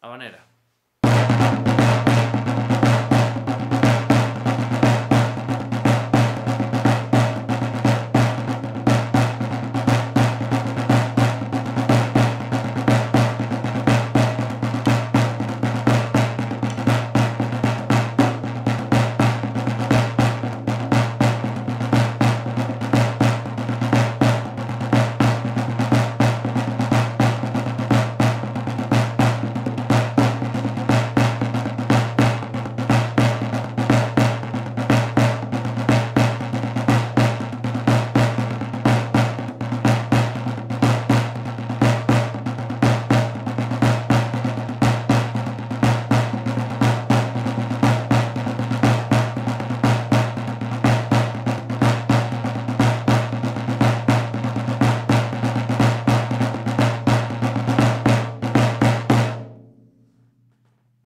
Habanera.